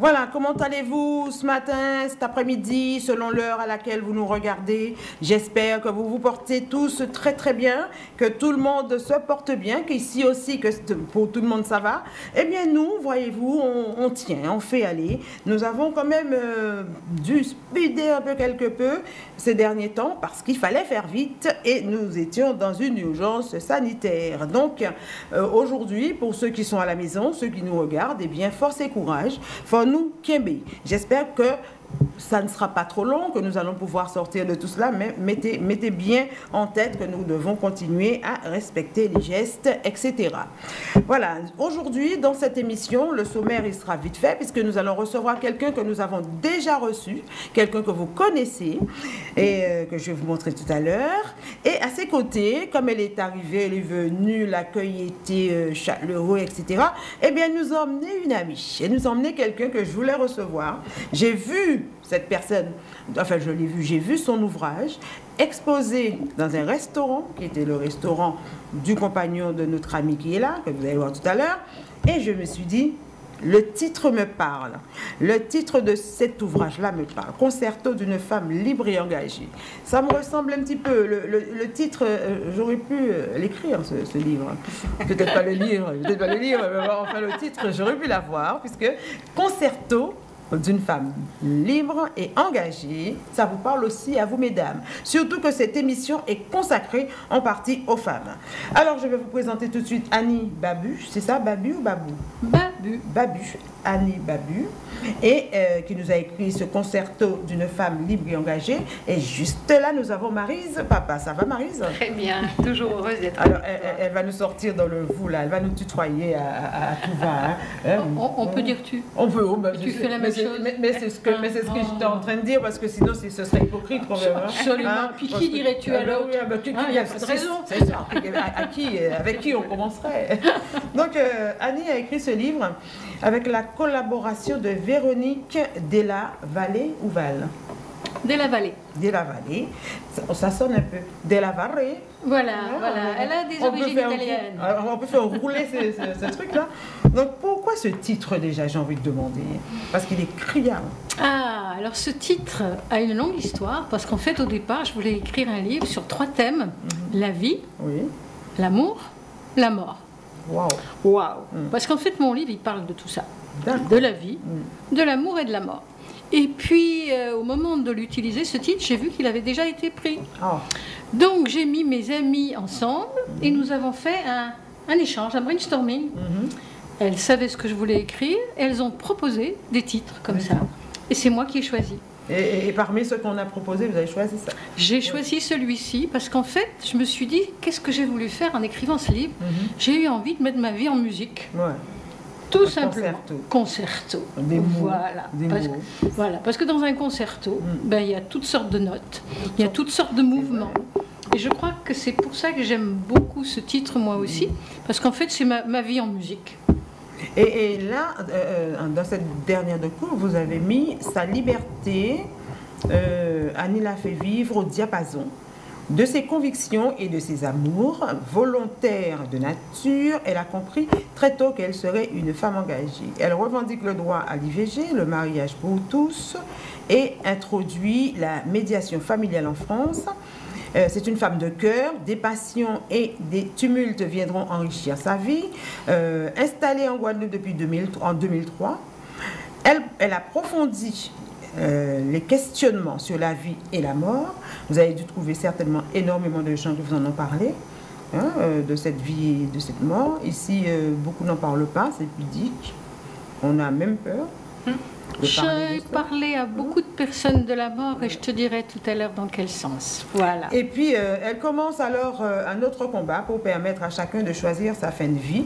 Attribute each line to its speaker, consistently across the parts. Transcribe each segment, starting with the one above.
Speaker 1: Voilà, comment allez-vous ce matin, cet après-midi, selon l'heure à laquelle vous nous regardez? J'espère que vous vous portez tous très très bien, que tout le monde se porte bien, qu'ici aussi, que pour tout le monde ça va. Eh bien nous, voyez-vous, on, tient, on fait aller. Nous avons quand même euh, dû speeder un peu quelque peu ces derniers temps parce qu'il fallait faire vite et nous étions dans une urgence sanitaire. Donc euh, aujourd'hui, pour ceux qui sont à la maison, ceux qui nous regardent, eh bien force et courage nous J'espère que ça ne sera pas trop long, que nous allons pouvoir sortir de tout cela, mais mettez, mettez bien en tête que nous devons continuer à respecter les gestes, etc. Voilà, aujourd'hui, dans cette émission, le sommaire, sera vite fait, puisque nous allons recevoir quelqu'un que nous avons déjà reçu, quelqu'un que vous connaissez, et euh, que je vais vous montrer tout à l'heure. Et à ses côtés, comme elle est arrivée, elle est venue, l'accueil était euh, chaleureux, etc., eh bien, nous a emmené une amie, et nous a emmené quelqu'un que je voulais recevoir. J'ai vu cette personne, enfin je l'ai vu, j'ai vu son ouvrage exposé dans un restaurant, qui était le restaurant du compagnon de notre ami qui est là, que vous allez voir tout à l'heure, et je me suis dit, le titre me parle. Le titre de cet ouvrage-là me parle. Concerto d'une femme libre et engagée. Ça me ressemble un petit peu. Le, titre, euh, j'aurais pu euh, l'écrire, ce, livre. Peut-être pas le lire, peut-être pas le lire, mais enfin le titre, j'aurais pu l'avoir, puisque Concerto d'une femme libre et engagée. Ça vous parle aussi à vous, mesdames. Surtout que cette émission est consacrée en partie aux femmes. Alors, je vais vous présenter tout de suite Annie Babu. C'est ça, Babu ou Babou?
Speaker 2: Babu.
Speaker 1: Babu. Annie Babu, et euh, qui nous a écrit ce concerto d'une femme libre et engagée. Et juste là, nous avons Marise. Papa, ça va Marise?
Speaker 2: Très bien, toujours heureuse d'être
Speaker 1: Alors, elle, va nous sortir dans le vous, là. Elle va nous tutoyer à, tout va. Hein.
Speaker 2: Hein, on, peut dire tu.
Speaker 1: On peut.
Speaker 2: Oh, tu fais la même chose.
Speaker 1: Mais, c'est ce que, ce que j'étais en train de dire, parce que sinon, ce serait hypocrite quand même.
Speaker 2: Hein. Absolument. Puis qui dirais-tu à l'autre
Speaker 1: ah, bah, Il y a pas de raison. C'est ça. À, qui, avec qui on commencerait? Donc, euh, Annie a écrit ce livre avec la collaboration de Véronique Della Vallée ou Val
Speaker 2: Della Vallée.
Speaker 1: Della Vallée. Ça, ça, sonne un peu. Della Vallée.
Speaker 2: Voilà, voilà. Elle a des origines italiennes.
Speaker 1: on peut faire rouler ce, truc-là. Donc pourquoi ce titre déjà, j'ai envie de demander? Parce qu'il est criard.
Speaker 2: Ah, alors ce titre a une longue histoire, parce qu'en fait au départ, je voulais écrire un livre sur trois thèmes. Mhm. La vie,
Speaker 1: oui.
Speaker 2: l'amour, la mort.
Speaker 1: Waouh
Speaker 2: Waouh mm. Parce qu'en fait, mon livre, il parle de tout ça. De la vie, mm. de l'amour et de la mort. Et puis, euh, au moment de l'utiliser, ce titre, j'ai vu qu'il avait déjà été pris.
Speaker 1: Oh.
Speaker 2: Donc, j'ai mis mes amis ensemble et nous avons fait un, échange, un brainstorming.
Speaker 1: Mm-hmm.
Speaker 2: Elles savaient ce que je voulais écrire et elles ont proposé des titres comme ça. Et c'est moi qui ai choisi.
Speaker 1: Et, parmi ceux qu'on a proposés, vous avez choisi ça
Speaker 2: J'ai choisi celui-ci parce qu'en fait, je me suis dit, qu'est-ce que j'ai voulu faire en écrivant ce livre
Speaker 1: mhm.
Speaker 2: J'ai eu envie de mettre ma vie en musique.
Speaker 1: Ouais.
Speaker 2: Tout simplement.
Speaker 1: Concerto.
Speaker 2: Des voilà. parce, Que, voilà. Parce que dans un concerto, mm. ben, il y a toutes sortes de notes, il y a toutes sortes de mouvements. Et je crois que c'est pour ça que j'aime beaucoup ce titre, moi aussi, parce qu'en fait, c'est ma vie en musique.
Speaker 1: Et, là, euh, euh, dans cette dernière de cours, vous avez mis sa liberté. Euh, Annie l'a fait vivre au diapason de ses convictions et de ses amours. Volontaire de nature, elle a compris très tôt qu'elle serait une femme engagée. Elle revendique le droit à l'IVG, le mariage pour tous, et introduit la médiation familiale en France. Euh, c'est une femme de cœur, des passions et des tumultes viendront enrichir sa vie. Euh, installée en Guadeloupe depuis en 2003, elle, elle approfondit euh, les questionnements sur la vie et la mort. Vous avez dû trouver certainement énormément de gens qui vous en ont parlé. Hein, de cette vie et de cette mort. Ici, beaucoup n'en parlent pas, c'est pudique. On a même peur.
Speaker 2: Hum. J'ai parlé à beaucoup de personnes de la mort et je te dirai tout à l'heure dans quel sens. Voilà.
Speaker 1: Et puis, euh, elle commence alors euh, un autre combat pour permettre à chacun de choisir sa fin de vie.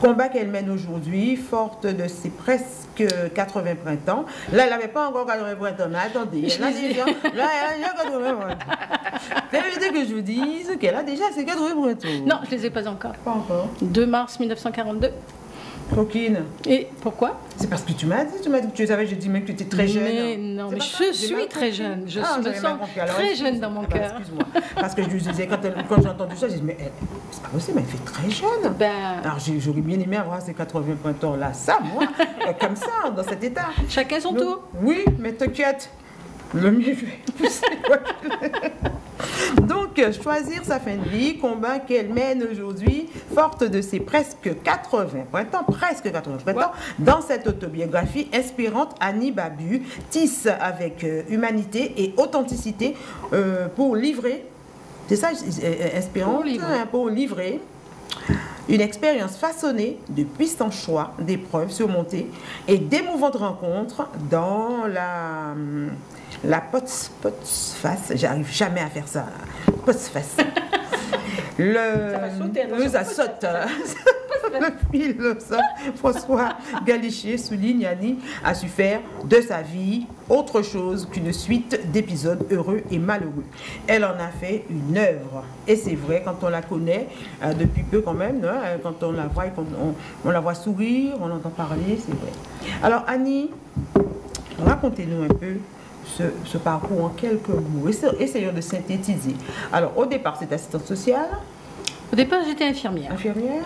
Speaker 1: Combat qu'elle mène aujourd'hui, forte de ses presque 80 printemps. Là, elle n'avait pas encore 80 printemps, mais attendez, elle a déjà, là, elle a 80 printemps. que je vous dise qu'elle a déjà ses 80 printemps.
Speaker 2: Non, je ne les ai pas encore.
Speaker 1: Pas encore.
Speaker 2: 2 mars 1942.
Speaker 1: Coquine.
Speaker 2: Et pourquoi?
Speaker 1: C'est parce que tu m'as dit, tu m'as dit que tu savais, j'ai dit même que tu étais très jeune.
Speaker 2: Mais non, mais je suis très jeune. Je ah, me sens très jeune dans mon ben, cœur.
Speaker 1: Excuse-moi. Parce que je lui disais, quand, quand j'ai entendu ça, j'ai dit, mais c'est pas possible, elle fait très jeune. Ben... Alors j'aurais bien aimé avoir ces 80 points là. Ça, moi, comme ça, dans cet état.
Speaker 2: Chacun son tour.
Speaker 1: Oui, mais t'inquiète. Le mieux pousser. Donc, choisir sa fin de vie, combat qu'elle mène aujourd'hui, forte de ses presque 80 ans, presque 80 ans, dans cette autobiographie inspirante, Annie Babu tisse avec euh, humanité et authenticité euh, pour livrer, c'est ça, euh, inspirante, pour livrer, hein, pour livrer une expérience façonnée de puissants choix, d'épreuves surmontées et d'émouvantes rencontres dans la hum, la pots face, j'arrive jamais à faire ça. Pots face. Le, ça va sauter, le, ça saute. le philosophe François Galichier souligne Annie a su faire de sa vie autre chose qu'une suite d'épisodes heureux et malheureux. Elle en a fait une œuvre. Et c'est vrai, quand on la connaît, euh, depuis peu quand même, hein, quand on la voit, on, on, la voit sourire, on entend parler, c'est vrai. Alors Annie, racontez-nous un peu ce, parcours en quelques mots. Essayons de synthétiser. Alors, au départ, c'est assistante sociale
Speaker 2: Au départ, j'étais infirmière.
Speaker 1: Infirmière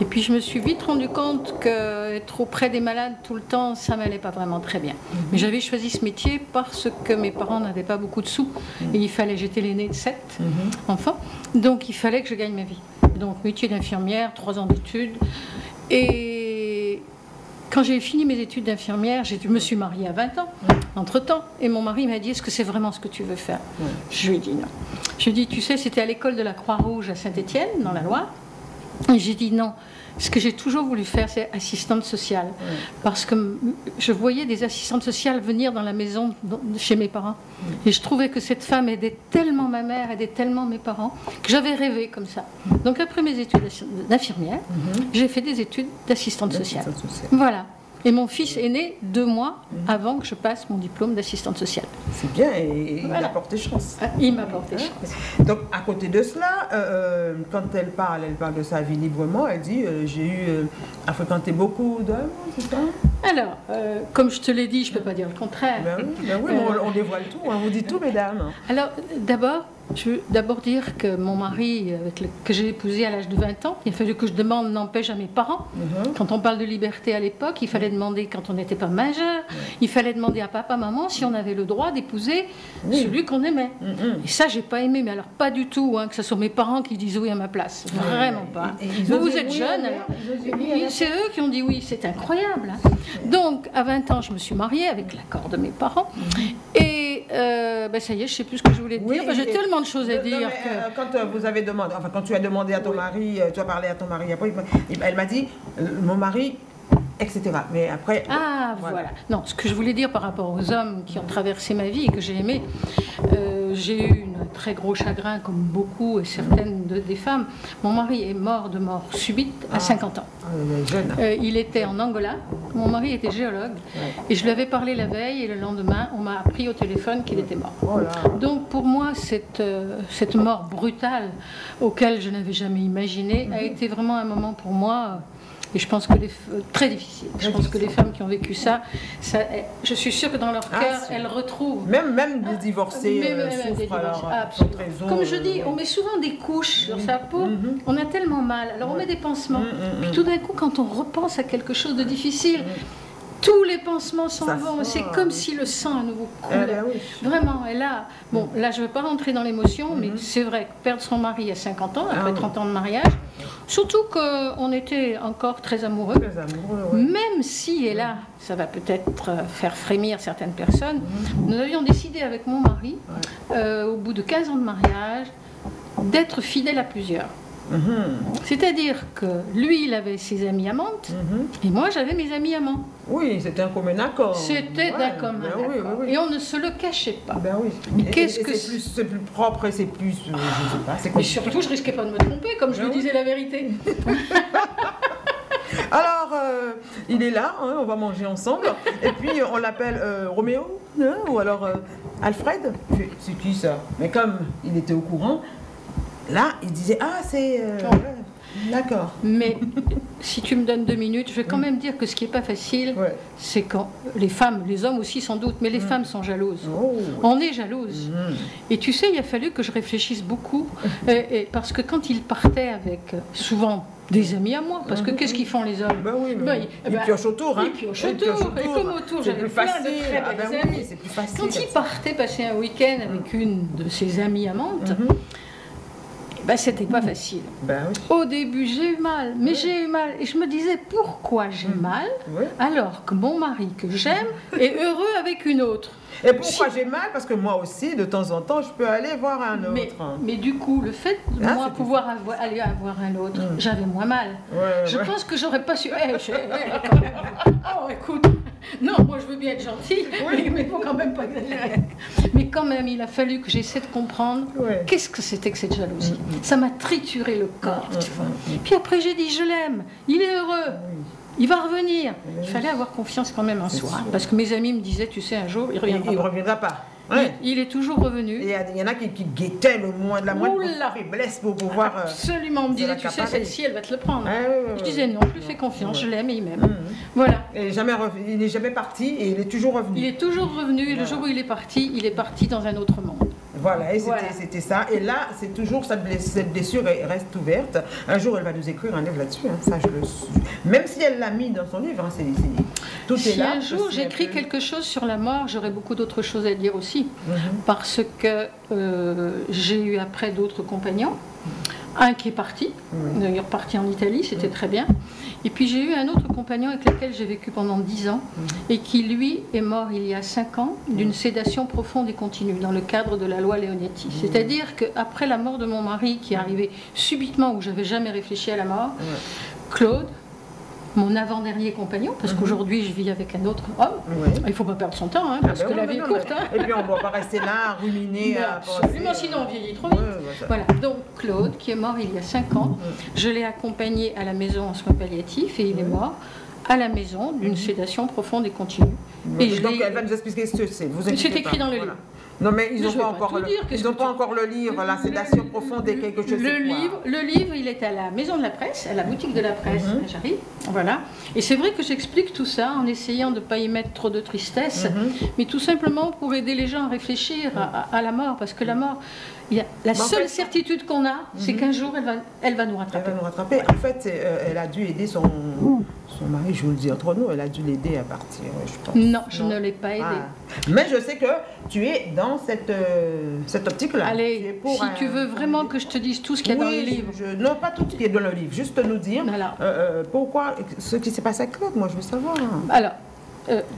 Speaker 2: et puis je me suis vite rendu compte qu'être auprès des malades tout le temps, ça m'allait pas vraiment très bien. Mhm. Mais j'avais choisi ce métier parce que mes parents n'avaient pas beaucoup de sous. Mhm. Et il fallait, j'étais l'aînée de sept mhm. enfants, donc il fallait que je gagne ma vie. Donc métier d'infirmière, trois ans d'études. Et quand j'ai fini mes études d'infirmière, je me suis mariée à 20 ans, entre-temps. Et mon mari m'a dit, est-ce que c'est vraiment ce que tu veux faire? Je lui ai dit non. Je lui ai dit, tu sais, c'était à l'école de la Croix-Rouge à Saint-Étienne, dans la Loire. Et j'ai dit non. Ce que j'ai toujours voulu faire, c'est assistante sociale. Parce que je voyais des assistantes sociales venir dans la maison chez mes parents. Et je trouvais que cette femme aidait tellement ma mère, aidait tellement mes parents, que j'avais rêvé comme ça. Donc après mes études d'infirmière, mhm. j'ai fait des études d'assistante sociale. Voilà. Et mon fils est né deux mois avant que je passe mon diplôme d'assistante sociale.
Speaker 1: C'est bien, et, il a porté chance.
Speaker 2: Ah, il m'a porté chance.
Speaker 1: Donc, à côté de cela, euh, euh, quand elle parle, elle parle de sa vie librement, elle dit euh, J'ai eu à fréquenter beaucoup d'hommes, c'est ça?
Speaker 2: Alors, comme je te l'ai dit, je ne peux pas dire le contraire.
Speaker 1: Ben oui, ben oui on, dévoile tout, on vous dit tout, mesdames.
Speaker 2: Alors, d'abord, je veux d'abord dire que mon mari, que j'ai épousé à l'âge de 20 ans, il a fallu que je demande n'empêche à mes parents. Mhm. Quand on parle de liberté à l'époque, il fallait demander quand on n'était pas majeur, il fallait demander à papa, maman si on avait le droit d'épouser celui qu'on aimait. Mhm. Et ça, j'ai pas aimé, mais alors pas du tout, hein, que ce soit mes parents qui disent oui à ma place. Vraiment pas. vous, vous êtes jeune, c'est eux qui ont dit oui, c'est incroyable. Hein. Donc, à 20 ans, je me suis mariée avec l'accord de mes parents. Mhm. Et euh, ben, ça y est, je sais plus ce que je voulais dire. J'ai tellement de choses à dire.
Speaker 1: Euh, quand euh, vous avez demandé, enfin quand tu as demandé à ton mari, tu as parlé à ton mari après, elle m'a dit, mon mari etc. Mais après.
Speaker 2: Ah, voilà. Non, ce que je voulais dire par rapport aux hommes qui ont traversé ma vie et que j'ai aimé, j'ai eu un très gros chagrin, comme beaucoup et certaines des femmes. Mon mari est mort de mort subite à 50 ah. ans. Ah, euh, il était en Angola. Mon mari était géologue. Et je lui avais parlé la veille et le lendemain, on m'a appris au téléphone qu'il était mort. Oh Donc pour moi, cette, euh, cette mort brutale, auquel je n'avais jamais imaginé, a mhm. été vraiment un moment pour moi et je pense que les très difficile. je pense que les femmes qui ont vécu ça, ça, je suis sûre que dans leur ah, cœur, elles retrouvent.
Speaker 1: Même même des divorcés euh, souffrent
Speaker 2: Comme je dis, on met souvent des couches sur sa peau. Mm-hmm. On a tellement mal. Alors on met des pansements. Mm-hmm. Puis tout d'un coup, quand on repense à quelque chose de difficile. Mm-hmm tous les pansements s'en vont. C'est comme si le sang à nouveau coulait. Eh ben Vraiment. Et là, bon, là, je ne vais pas rentrer dans l'émotion, mais mhm. c'est vrai que perdre son mari à 50 ans, après 30 ah ans de mariage, surtout qu'on était encore très amoureux, même si, et là, ça va peut-être euh, faire frémir certaines personnes, mhm. nous avions décidé avec mon mari, euh, au bout de 15 ans de mariage, d'être fidèles à plusieurs. Mhm. C'est-à-dire que lui, il avait ses amis amantes, mhm. et moi, j'avais mes amis amants.
Speaker 1: Oui, c'était un commun accord.
Speaker 2: C'était un commun ben Et on ne se le cachait pas.
Speaker 1: Ben oui.
Speaker 2: Mais qu'est-ce que
Speaker 1: c'est plus, propre et c'est plus, euh, je sais
Speaker 2: pas. Mais surtout, je risquais pas de me tromper, comme je ben lui disais la vérité.
Speaker 1: Alors, euh, il est là, hein, on va manger ensemble. Et puis, on l'appelle euh, Roméo, hein, ou alors Alfred. C'est qui ça? Mais comme il était au courant, là, il disait Ah, c'est. Euh, D'accord.
Speaker 2: Mais si tu me donnes deux minutes, je vais quand mm. même dire que ce qui n'est pas facile, c'est quand les femmes, les hommes aussi sans doute, mais les mm. femmes sont jalouses. Oh. On est jalouse. Mm. Et tu sais, il a fallu que je réfléchisse beaucoup, et, parce que quand ils partaient avec, souvent des amis à moi, parce que qu'est-ce qu'ils font les hommes?
Speaker 1: Ben oui, mais ben, ils, piochent autour.
Speaker 2: Hein. Ils piochent autour. Et comme autour, j'avais plein facile. de très ah ben amis. plus facile, Quand ils partaient passer un week-end avec une de ses amies amantes, mm-hmm ben, c'était pas facile. Ben Au début, j'ai eu mal, mais j'ai eu mal. Et je me disais, pourquoi j'ai mm. mal alors que mon mari que j'aime est heureux avec une autre?
Speaker 1: Et pourquoi j'ai mal? Parce que moi aussi, de temps en temps, je peux aller voir un autre.
Speaker 2: Mais, du coup, le fait de ah, moi pouvoir aller voir un autre, mm. j'avais moins mal. je pense que j'aurais pas su. Eh, oh, écoute, non, moi je veux bien être gentille, mais il faut quand même pas exagérer. Mais quand même, il a fallu que j'essaie de comprendre qu'est-ce que c'était que cette jalousie. Mm, mm. Ça m'a trituré le corps, tu vois. Puis après, j'ai dit, je l'aime, il est heureux. Il va revenir. Il fallait avoir confiance quand même en soi. Parce que mes amis me disaient, tu sais, un jour, il reviendra
Speaker 1: il, reviendra pas.
Speaker 2: Il, est toujours revenu.
Speaker 1: Il y, en a qui, guettaient le moins de la moindre faiblesse pour pouvoir.
Speaker 2: Euh, Absolument. On me disait, tu sais, celle-ci, elle va te le prendre. je disais, non, je lui fais confiance, je l'aime et il m'aime. Mhm. Voilà.
Speaker 1: Et jamais il n'est jamais parti et il est toujours revenu.
Speaker 2: Il est toujours revenu et le jour où il est parti, il est parti dans un autre monde.
Speaker 1: Voilà, et c'était ça. Et là, c'est toujours cette blessure, reste ouverte. Un jour, elle va nous écrire un livre là-dessus. Hein. Ça, je le... Même si elle l'a mis dans son livre, hein, c'est
Speaker 2: tout si est là. un jour j'écris quelque chose sur la mort, j'aurai beaucoup d'autres choses à dire aussi. Mhm. Parce que euh, j'ai eu après d'autres compagnons. Un qui est parti, d'ailleurs parti en Italie, c'était très bien. Et puis j'ai eu un autre compagnon avec lequel j'ai vécu pendant dix ans et qui, lui, est mort il y a cinq ans d'une sédation profonde et continue dans le cadre de la loi Leonetti. C'est-à-dire qu'après la mort de mon mari, qui est arrivé subitement où j'avais jamais réfléchi à la mort, Claude, mon avant-dernier compagnon, parce mhm. qu'aujourd'hui je vis avec un autre homme. Il ne faut pas perdre son temps, hein, parce ah ben que la vie est courte. Hein.
Speaker 1: Et puis on ne va pas rester là, à ruminer.
Speaker 2: à absolument, sinon on vieillit trop vite. voilà. Donc Claude, qui est mort il y a 5 ans, je l'ai accompagné à la maison en soins palliatifs et il est mort à la maison d'une mhm. sédation profonde et continue.
Speaker 1: Et donc elle va nous expliquer ce que c'est.
Speaker 2: C'est écrit dans le livre.
Speaker 1: Non, mais ils n'ont pas, encore, le, ils pas encore le livre, La sédation profonde et quelque chose.
Speaker 2: Le livre, le livre, il est à la maison de la presse, à la boutique de la presse J'arrive. Mhm. Voilà. Et c'est vrai que j'explique tout ça en essayant de ne pas y mettre trop de tristesse, mhm. mais tout simplement pour aider les gens à réfléchir à, la mort, parce que la mort, il y a, la seule certitude qu'on a, c'est mhm. qu'un jour, elle va, elle va nous rattraper.
Speaker 1: Elle va nous rattraper. En fait, euh, elle a dû aider son, son mari, je vous le dis entre nous, elle a dû l'aider à partir, je pense.
Speaker 2: Non, je ne l'ai pas aidé.
Speaker 1: Ah. Mais je sais que tu es dans cette, euh, cette optique-là.
Speaker 2: Allez, si tu veux vraiment que je te dise tout ce qu'il y a dans le livre.
Speaker 1: non, pas tout ce qui est dans le livre, juste nous dire euh, euh, pourquoi, ce qui s'est passé avec Claude, moi je veux savoir.
Speaker 2: Alors,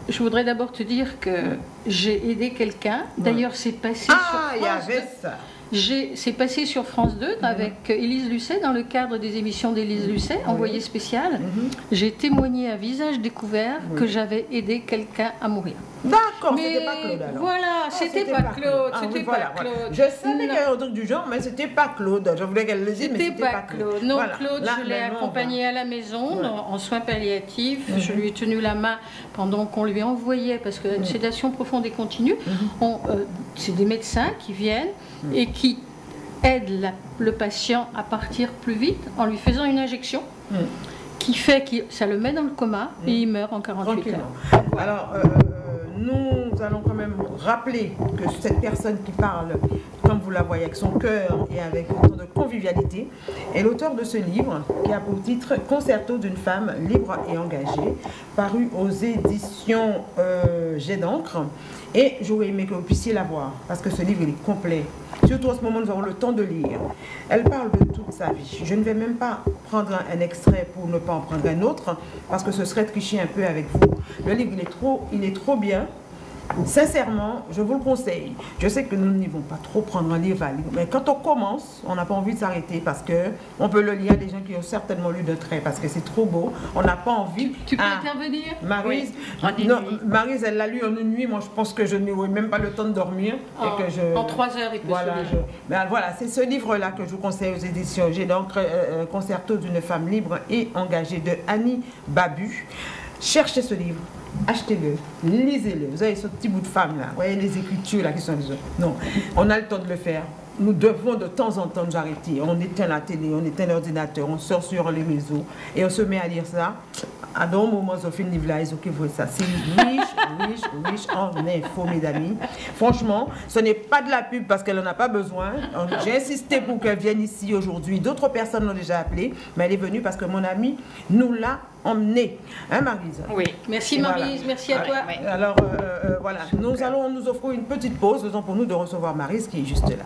Speaker 2: je voudrais d'abord te dire que j'ai aidé quelqu'un. D'ailleurs, c'est passé
Speaker 1: ah, sur il y avait ça.
Speaker 2: C'est passé sur France 2 avec Élise Lucet dans le cadre des émissions d'Élise Lucet, envoyée spéciale. Mhm. J'ai témoigné à visage découvert que j'avais aidé quelqu'un à mourir.
Speaker 1: D'accord, c'était pas Claude alors.
Speaker 2: Voilà, ah, c'était pas, Claude. c'était pas Claude.
Speaker 1: Je savais qu'il y avait un truc du genre, mais c'était pas Claude. Je voulais qu'elle le dise, mais c'était pas, pas Claude.
Speaker 2: Non, Claude, je l'ai accompagné à la maison en soins palliatifs. Mhm. Je lui ai tenu la main pendant qu'on lui envoyait, parce que une mhm. sédation profonde et continue, euh, c'est des médecins qui viennent et qui aide le patient à partir plus vite en lui faisant une injection. Mm. qui fait que ça le met dans le coma et il meurt en 48 heures.
Speaker 1: Alors, euh, nous allons quand même rappeler que cette personne qui parle, comme vous la voyez, avec son cœur et avec autant de convivialité, est l'auteur de ce livre qui a pour titre Concerto d'une femme libre et engagée, paru aux éditions euh, d'encre. Et j'aurais aimé que vous puissiez la voir, parce que ce livre est complet. Surtout en ce moment, nous avons le temps de lire. Elle parle de toute sa vie. Je ne vais même pas prendre un, extrait pour ne pas en prendre un autre, parce que ce serait tricher un peu avec vous. Le livre, il est trop, il est trop bien. Sincèrement, je vous le conseille. Je sais que nous n'y vont pas trop prendre un livre à lire, mais quand on commence, on n'a pas envie de s'arrêter parce que on peut le lire à des gens qui ont certainement lu de trait parce que c'est trop beau. On n'a pas envie.
Speaker 2: Tu, peux ah, intervenir?
Speaker 1: Marise, Marise, elle l'a lu en une nuit. Moi, je pense que je n'ai même pas le temps de dormir.
Speaker 2: et que je, en trois heures, il peut
Speaker 1: voilà,
Speaker 2: se
Speaker 1: ben, voilà, c'est ce livre-là que je vous conseille aux éditions. J'ai donc euh, euh, Concerto d'une femme libre et engagée de Annie Babu. Cherchez ce livre achetez-le, lisez-le. Vous avez ce petit bout de femme là, vous voyez les écritures là qui sont les autres. Non, on a le temps de le faire. nous devons de temps en temps nous arrêter. On éteint la télé, on éteint l'ordinateur, on sort sur les réseaux et on se met à lire ça. À un moment, on fait livre là, ok, vous ça. C'est riche, riche, riche en info, mes amis. Franchement, ce n'est pas de la pub parce qu'elle n'en a pas besoin. J'ai insisté pour qu'elle vienne ici aujourd'hui. D'autres personnes l'ont déjà appelée, mais elle est venue parce que mon ami nous l'a emmenée. Hein, Marise?
Speaker 2: Oui. Merci, Marise. Merci à toi.
Speaker 1: Alors, euh, euh, voilà. Nous allons nous offrir une petite pause, le temps pour nous de recevoir Marise qui est juste là.